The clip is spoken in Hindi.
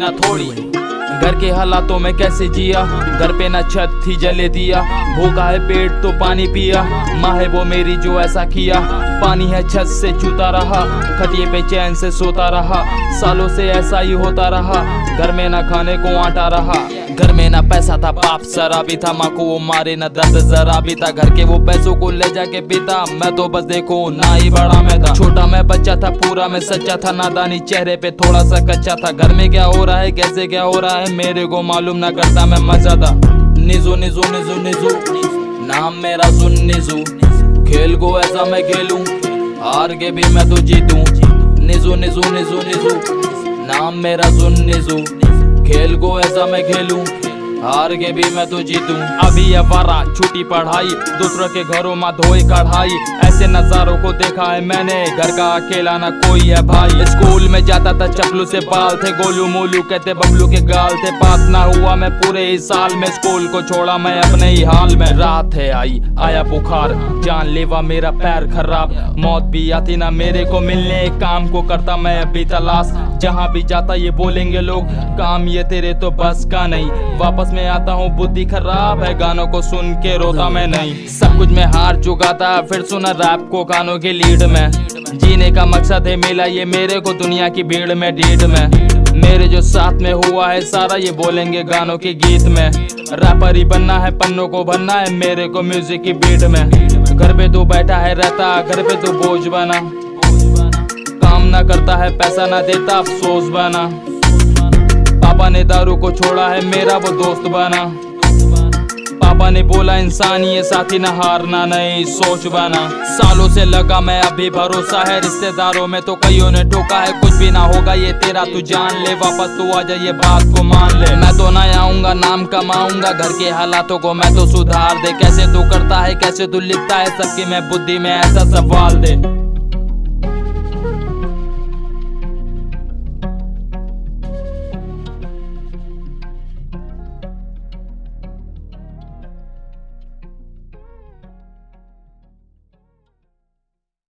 थोड़ी। घर के हालातों में कैसे जिया? घर पे ना छत थी, जले दिया। भूखा है पेट तो पानी पिया। माँ है वो मेरी जो ऐसा किया। पानी है छत से छूता रहा। खटिए पे चैन से सोता रहा। सालों से ऐसा ही होता रहा। घर में ना खाने को आटा रहा। घर में ना पैसा था, बाप सरा भी था। माँ को वो मारे, ना दर्द जरा भी था। घर के वो पैसों को ले जाके पीता। मैं तो बस देखो, ना ही बड़ा मैं था। मैं बच्चा था, पूरा मैं सच्चा था, नादानी चेहरे पे थोड़ा सा कच्चा था। घर में क्या हो रहा है, कैसे क्या हो रहा है, मेरे को मालूम ना करता मैं मज़ा था। निजो निजो निजो निजो, नाम मेरा सुन निजो। खेल को ऐसा मैं खेलूं, हार के भी मैं तो जीतूं। निजो निजो निजो निजो, नाम मेरा सुन निजो। खेल को ऐसा मैं खेलूं हार के भी मैं तो जीतूं। अभी अवारा छुट्टी पढ़ाई, दूसरों के घरों में धोई कढ़ाई। ऐसे नजारों को देखा है मैंने, घर का अकेला ना कोई है भाई। स्कूल में जाता था चपलू से बाल थे, गोलू मोलू कहते बबलू के गाल थे। पास ना हुआ मैं पूरे ही साल में, स्कूल को छोड़ा मैं अपने ही हाल में। रात है आई, आया बुखार जान लेवा मेरा पैर खराब। मौत भी आती ना मेरे को मिलने, काम को करता मैं अभी तलाश। जहाँ भी जाता ये बोलेंगे लोग काम ये तेरे तो बस का नहीं। वापस में आता हूँ बुद्धि खराब है गानों को सुन के रोता मैं नहीं। सब कुछ में हार चुका था फिर सुना रैप को गानों की लीड में। जीने का मकसद है मिला ये मेरे को दुनिया की भीड़ में डीड में। मेरे जो साथ में हुआ है सारा ये बोलेंगे गानों के गीत में। रैपर ही बनना है पन्नों को भरना है मेरे को म्यूज़िक की बीट में। घर पे तो बैठा है रहता घर पे तो बोझ बना। ना करता है, पैसा ना देता, अफसोस बना। पापा ने दारू को छोड़ा है, मेरा वो दोस्त बना। पापा ने बोला, इंसान ये साथी ना हारना नहीं, सोच बना। सालों से लगा मैं, अभी भरोसा है रिश्तेदारों में तो कईयों ने टोका है, कुछ भी ना होगा, ये तेरा तू जान ले, वापस तू आ जा, ये बात को मान ले। मैं तो ना आऊँगा, नाम कमाऊँगा, घर के हालातों को मैं तो सुधार दे। कैसे तू करता है, कैसे तू लिखता है, सबकी मैं बुद्धि में ऐसा सवाल दे।